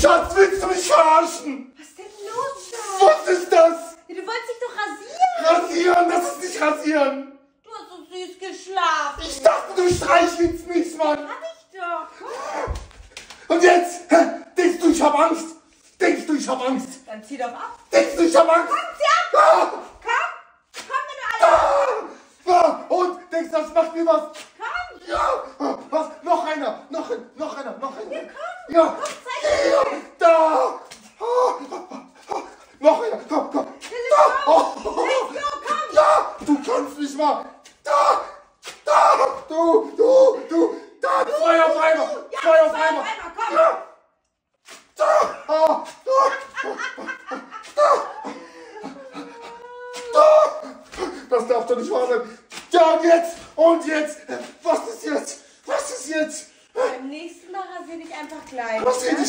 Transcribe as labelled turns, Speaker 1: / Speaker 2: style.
Speaker 1: Schatz, willst du mich verarschen?
Speaker 2: Was ist denn los da?
Speaker 1: Was ist das?
Speaker 2: Du wolltest dich doch rasieren.
Speaker 1: Rasieren, das ist nicht rasieren.
Speaker 2: Du hast so süß geschlafen.
Speaker 1: Ich dachte, du streichelst mich, Mann.
Speaker 2: Hab ich doch.
Speaker 1: Und jetzt? Denkst du, ich hab Angst? Denkst du, ich hab Angst?
Speaker 2: Dann zieh doch ab.
Speaker 1: Denkst du, ich hab Angst?
Speaker 2: Komm, zieh ab.
Speaker 1: Ah!
Speaker 2: Komm. Komm, wenn du alle.
Speaker 1: Ah! Ah! Und denkst du, das macht mir was?
Speaker 2: Komm.
Speaker 1: Ja! Ah, Was? Noch einer! Noch, ein, noch einer! Noch einer!
Speaker 2: Ja, komm.
Speaker 1: Ja!
Speaker 2: Komm,
Speaker 1: ja. Da! Ah, ah, ah. Noch einer! Komm, komm! Da! Oh. Du kannst nicht mal! Da! Da! Du! Du! Du! Da! Zwei auf einmal! Zwei auf einmal! Da! Ah, da! Da! Das darf doch nicht wahr sein! Ja, und jetzt! Und jetzt! Was ist jetzt? Was ist jetzt?
Speaker 2: Beim nächsten Mal rasier dich einfach gleich.
Speaker 1: Was